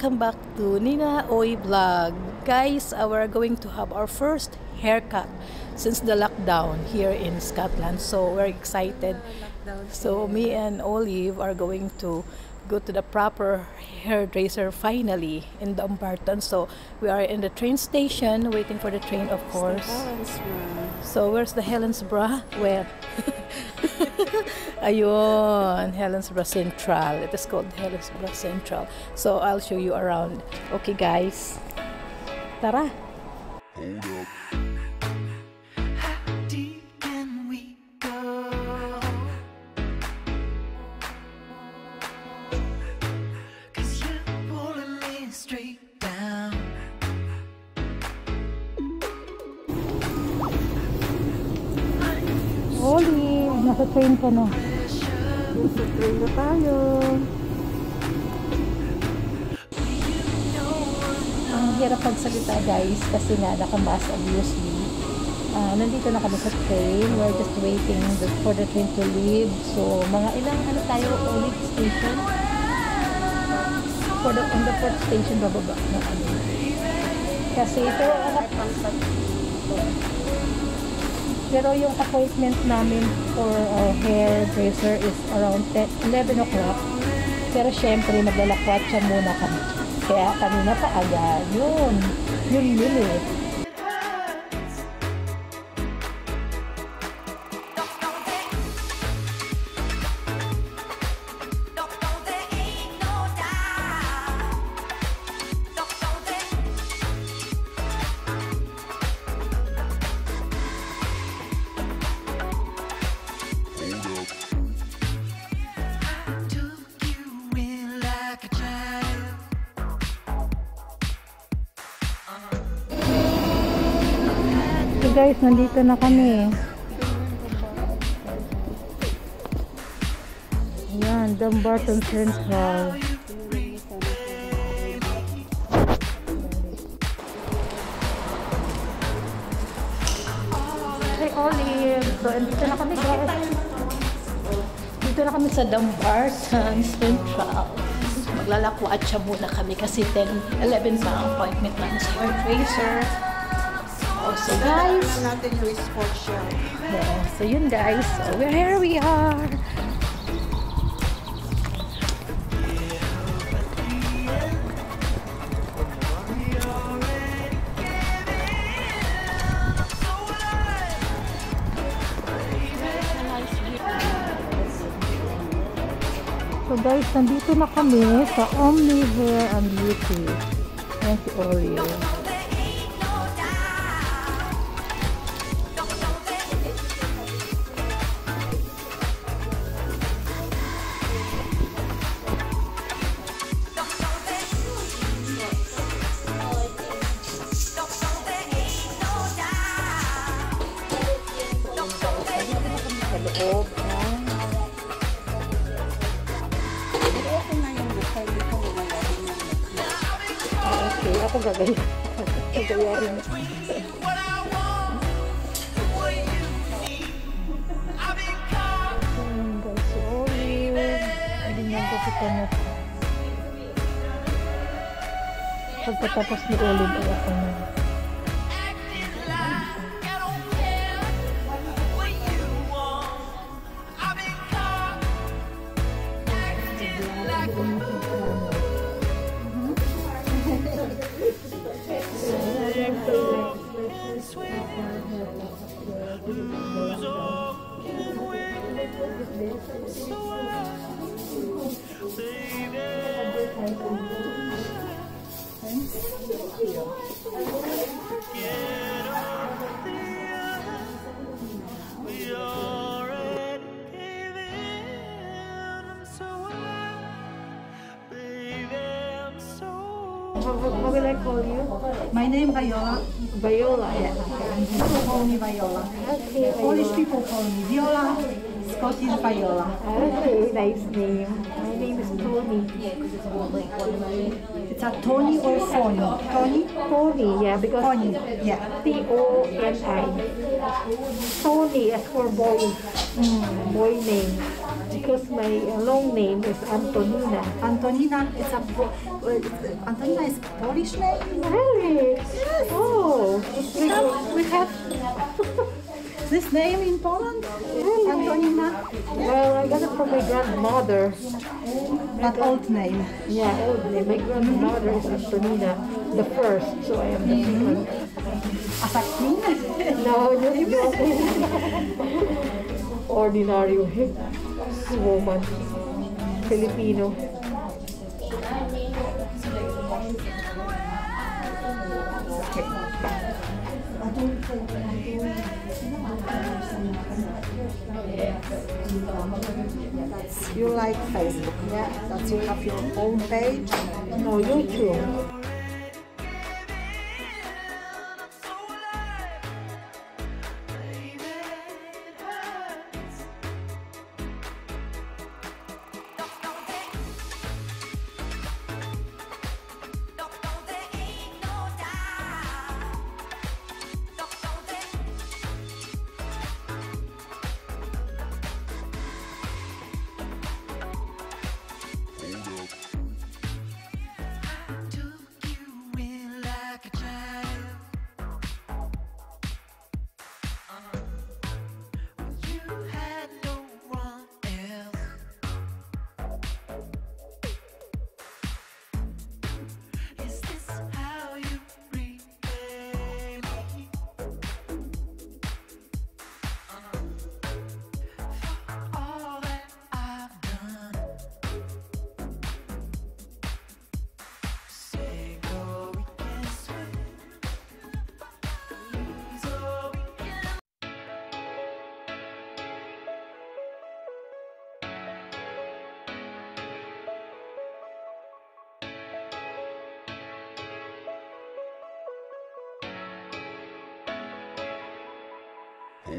welcome back to Nina Oy Vlog. Guys, uh, we're going to have our first haircut since the lockdown here in Scotland. So we're excited. So me and Olive are going to go to the proper hairdresser finally in Dumbarton. So we are in the train station waiting for the train of course. So where's the Helensburgh? Where? Ayun, Helensburgh Central. It is called Helen's Bra Central. So I'll show you around. Okay guys. Tara. How nasa train ka na. Sa train na tayo. Ang hirap pagsalita guys kasi nga nakamask obviously. Ah, nandito na kami sa train. We're just waiting for the train to leave. So, mga ilang ano tayo, Olive Station? For the, on the fourth station, bababa na kami. Kasi, pero, pero yung appointment namin for our hairdresser is around 10, 11 o'clock. Pero syempre, maglalakwat siya muna kami. Kaya kanina pa aga. Yun. Yun yun eh. Guys, nandito na kami. Ayan, Dumbarton Central. Hey Olive! So, andito na kami guys. Dito na kami sa Dumbarton Central. Maglalakwat siya muna kami kasi 10, 11 pa appointment namin sa hairdresser. So guys, natin yung sports show. Yeah, so yun guys, so we're here we are. So guys, nandito na kami sa Omni Hair and Beauty. Ayan si Oreo. loob. No? Pero okay na yung look. Hindi ko gumagaling yung look. Ah, okay. Ako gagaling. Gagayarin. Pagkatapos ni Olive ay ako na. What will I call you? My name Viola. Viola. Yeah. People call me Viola. Okay. Polish people call me Viola. Scottish Viola. Okay, nice name. My name is Toni. It's a Tony or Phony? Tony? Tony, yeah, because Phony. Yeah. T-O-N-I. Tony as for boy. Mm. Boy name. Because my uh, long name is Antonina. Antonina. It's a uh, Antonina is Polish name. Really? Oh, we, we have. This name in Poland? Antonina. Well, I got it from my grandmother. That old name. Yeah, old name. My grandmother is Antonina, the first, so I am the second. As a queen? No, just joking. Ordinary woman. Filipino. You like Facebook, yeah? That you have your own page. No, YouTube. Feel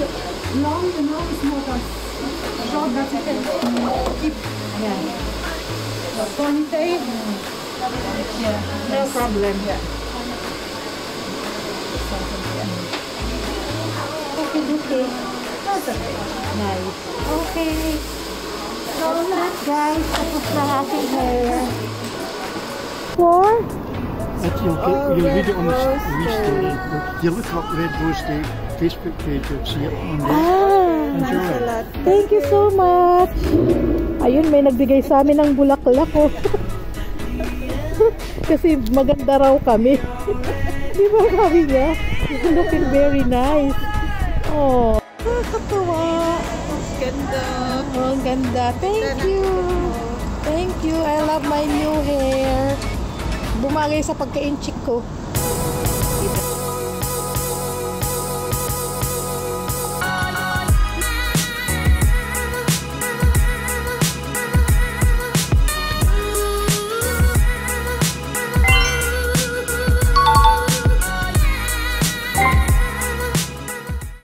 it long, know, it's not as short you can keep. Yeah. The ponytail. Yeah. No problem. Okay, okay. That's okay. Nice. Okay. So that guys, tapos na aking hair. Four? That you'll, get, you'll read it on the story. You look up Red Rose Day Facebook page, you'll see it on there. Ah, Enjoy. thank you so much. Ayun, may nagbigay sa amin ng bulaklak oh. Kasi maganda raw kami. Di ba sabi niya? You're looking very nice. Oh. Nakakatawa. Ganda. Oh, ang ganda. Thank you. Thank you. I love my new hair. Bumagay sa pagka-inchik ko.